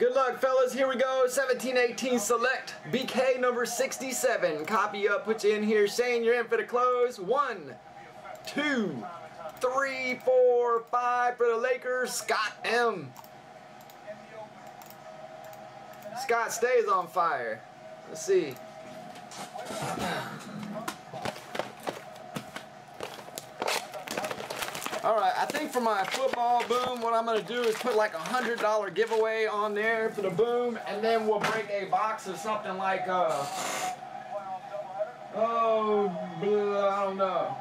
Good luck, fellas. Here we go. 1718 select. BK number 67. Copy up, put you in here. Shane, you're in for the close. One, two, three, four, five for the Lakers. Scott M. Scott stays on fire. Let's see. Alright, I think for my football boom, what I'm to do is put like a $100 giveaway on there for the boom, and then we'll break a box of something like, uh, oh, I don't know.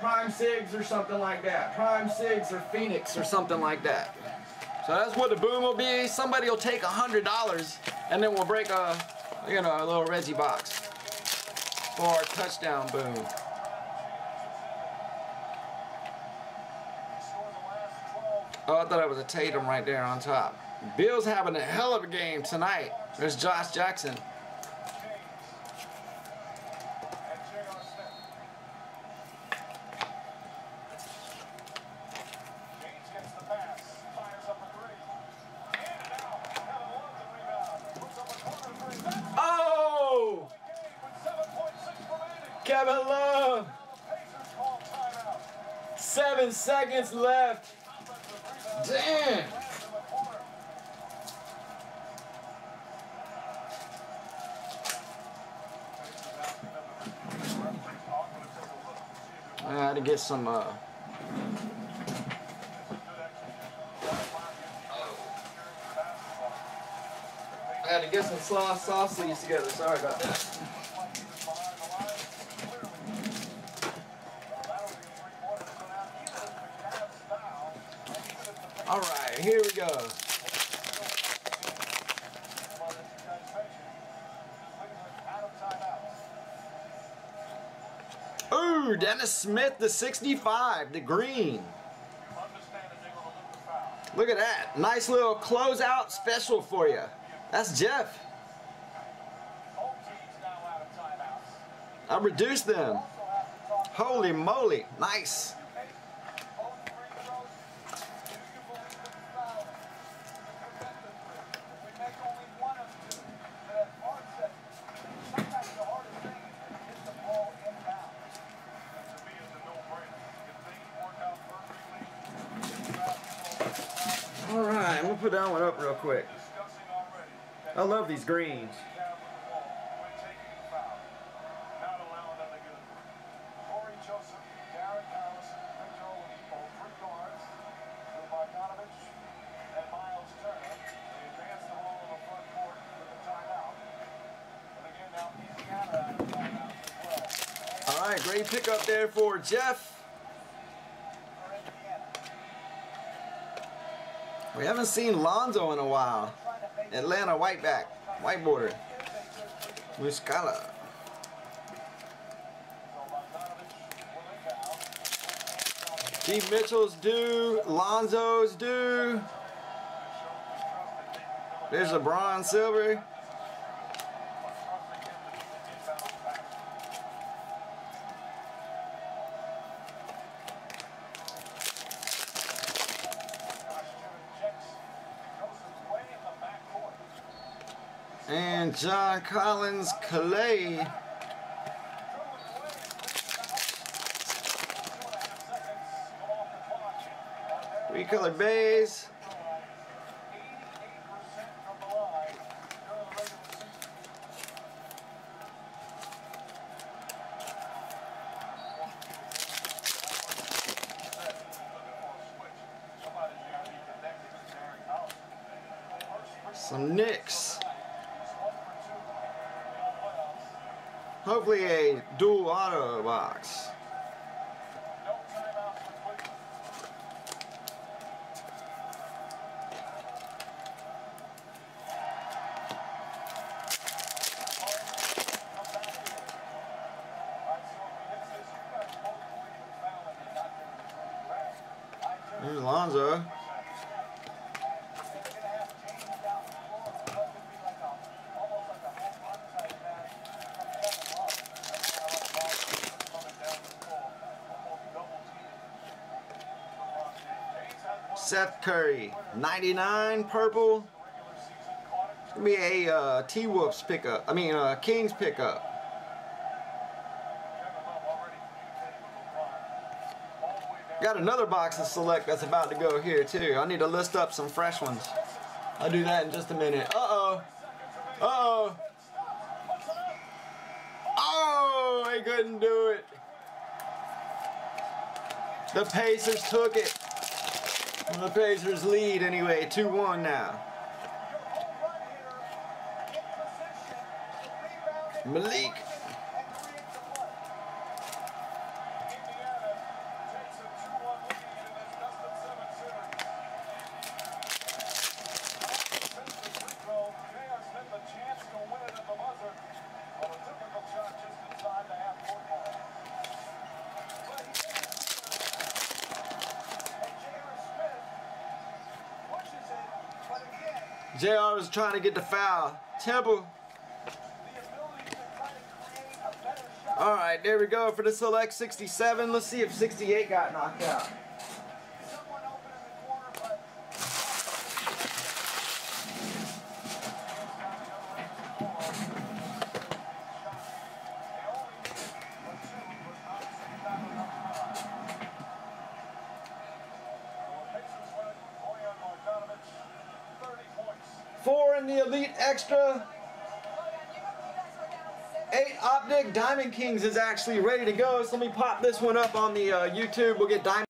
Prime Sigs or something like that. Prime Sigs or Phoenix or something like that. So that's what the boom will be. Somebody will take a $100 and then we'll break a, you know, a little Reggie box for our touchdown boom. Oh, I thought it was a Tatum right there on top. Bill's having a hell of a game tonight. There's Josh Jackson. Oh! Kevin Love! Seven seconds left. Damn! I had to get some, uh... I had to get some sauce sausage together. Sorry about that. All right, here we go. Ooh, Dennis Smith, the 65, the green. Look at that. Nice little closeout special for you. That's Jeff. I reduced them. Holy moly. Nice. Alright, to put that one up real quick. I love these greens. Alright, great pickup there for Jeff. We haven't seen Lonzo in a while. Atlanta white back, white border. Muscala. Keith Mitchell's due. Lonzo's due. There's bronze silver. And John Collins Calais. Three color bays. Some Knicks. Hopefully a dual auto box. There's Lonzo. Seth Curry, 99 purple. It's gonna be a uh, T-Wolves pickup. I mean, uh, Kings pickup. Got another box of select that's about to go here too. I need to list up some fresh ones. I'll do that in just a minute. Uh-oh. Uh-oh. Oh, I couldn't do it. The Pacers took it. The Pacers lead anyway, 2-1 now. Malik. JR is trying to get the foul. Temple. Alright, there we go for the select 67. Let's see if 68 got knocked out. Four in the Elite Extra. Eight Optic Diamond Kings is actually ready to go. So let me pop this one up on the uh, YouTube. We'll get Diamond.